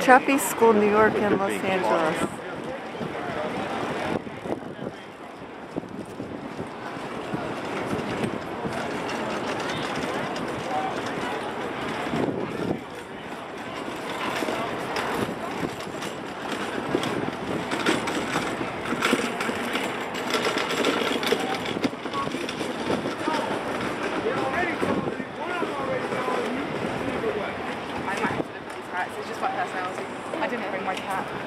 Chappie School, New York and Los Angeles. it's just my personality. I didn't bring my cat.